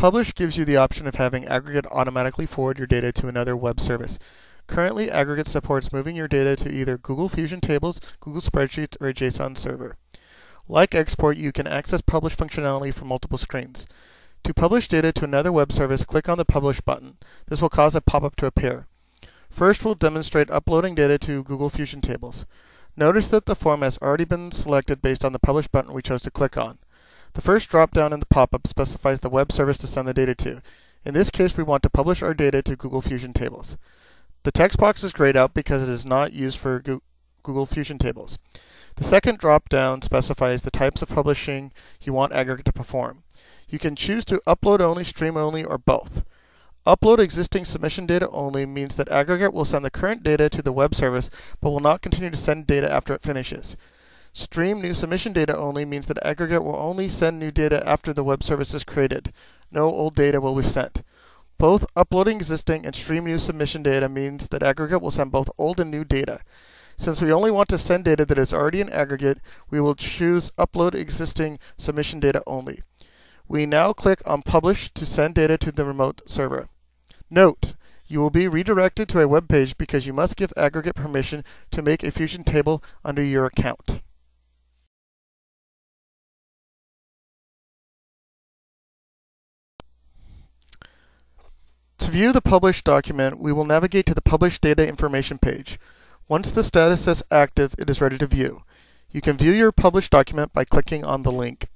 Publish gives you the option of having Aggregate automatically forward your data to another web service. Currently, Aggregate supports moving your data to either Google Fusion Tables, Google Spreadsheets, or a JSON server. Like Export, you can access Publish functionality from multiple screens. To publish data to another web service, click on the Publish button. This will cause a pop-up to appear. First, we'll demonstrate uploading data to Google Fusion Tables. Notice that the form has already been selected based on the Publish button we chose to click on. The first drop-down in the pop-up specifies the web service to send the data to. In this case, we want to publish our data to Google Fusion Tables. The text box is grayed out because it is not used for Google Fusion Tables. The second drop-down specifies the types of publishing you want Aggregate to perform. You can choose to upload only, stream only, or both. Upload existing submission data only means that Aggregate will send the current data to the web service, but will not continue to send data after it finishes. Stream new submission data only means that Aggregate will only send new data after the web service is created. No old data will be sent. Both uploading existing and stream new submission data means that Aggregate will send both old and new data. Since we only want to send data that is already in Aggregate, we will choose Upload Existing Submission Data only. We now click on Publish to send data to the remote server. Note, you will be redirected to a web page because you must give Aggregate permission to make a Fusion table under your account. To view the published document, we will navigate to the Published Data Information page. Once the status says active, it is ready to view. You can view your published document by clicking on the link.